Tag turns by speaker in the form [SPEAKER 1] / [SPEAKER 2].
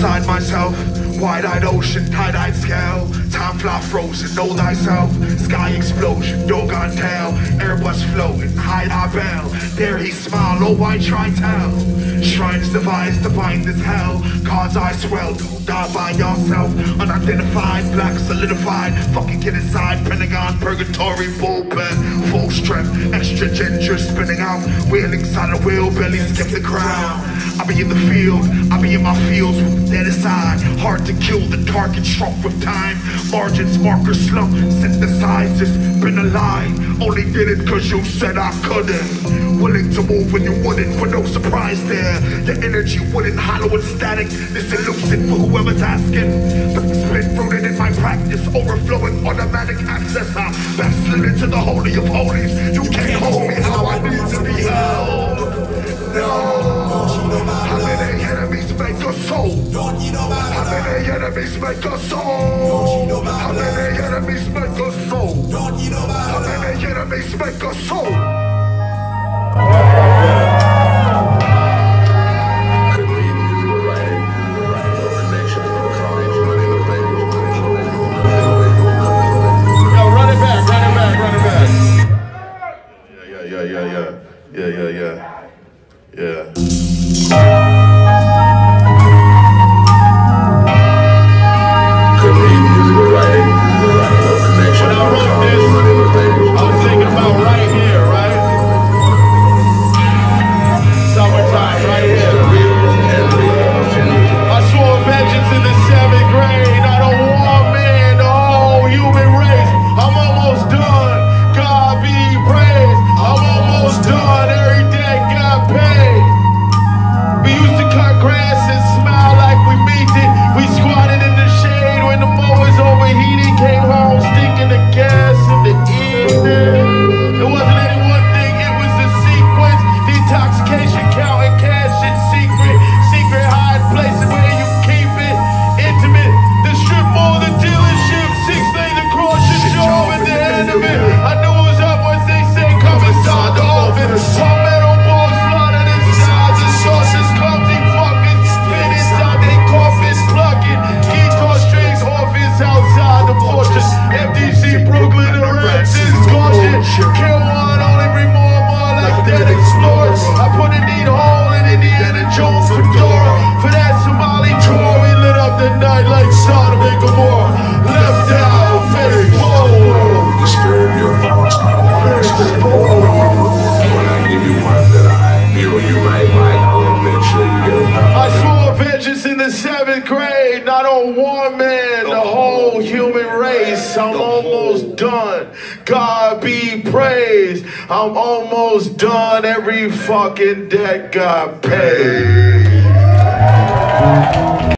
[SPEAKER 1] inside myself. Wide-eyed ocean, tie-dyed scale Time fly frozen, know thyself. Sky explosion, dog on tail Airbus floating, hide our bell. There he smiled, oh why try tell. Shrines devised to bind this hell. Cards I swell, don't die by yourself. Unidentified, black solidified. Fucking get inside, Pentagon, purgatory, bullpen. Full strength, extra ginger spinning out. Wheeling side of wheel, belly skip the ground. I be in the field, I be in my fields with dead aside Hard to kill the target, shrunk with time Margins, markers, slump, synthesizes Been a lie, only did it cause you said I couldn't. Willing to move when you wouldn't, but no surprise there. Your energy wouldn't hollow and static. This elusive for whoever's asking. Spit rooted in my practice Overflowing automatic access. I backslid into the holy of holies. You can't hold me how I need to be held. No. How many enemies make us so? How many enemies make us so? How many enemies make us so? How many the whole human race. I'm almost done. God be praised. I'm almost done. Every fucking debt got paid.